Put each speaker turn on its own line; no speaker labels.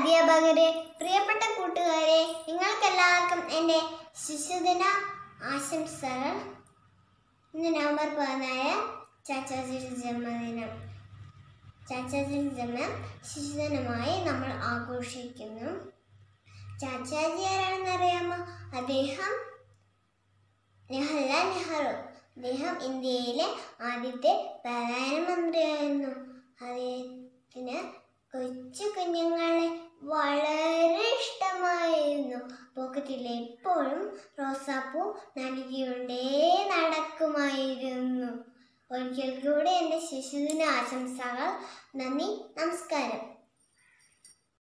അധ്യാപകരെ പ്രിയപ്പെട്ട കൂട്ടുകാരെ നിങ്ങൾക്കെല്ലാവർക്കും എന്റെ ശിശുദിന ആശംസകൾ. ഇന്ന് നവംബർ പതിനാല് ചാച്ചാജിയുടെ ജന്മദിനം. ചാച്ചാജിയുടെ ജന്മം ശിശുദിനമായി നമ്മൾ ആഘോഷിക്കുന്നു. ചാച്ചാജി ആരാണെന്ന് അറിയാമോ? അദ്ദേഹം ജവഹർലാൽ നെഹ്റു. അദ്ദേഹം ഇന്ത്യയിലെ ആദ്യത്തെ പ്രധാനമന്ത്രിയായിരുന്നു. അദ്ദേഹത്തിന് കൊച്ചു കുഞ്ഞുങ്ങളെ പോക്കറ്റിൽ എപ്പോഴും റോസാപ്പൂ നൽകിയുണ്ടേ നടക്കുമായിരുന്നു. ഒരിക്കൽ കൂടെ എന്റെ ശിശുദിന ആശംസകൾ. നന്ദി നമസ്കാരം.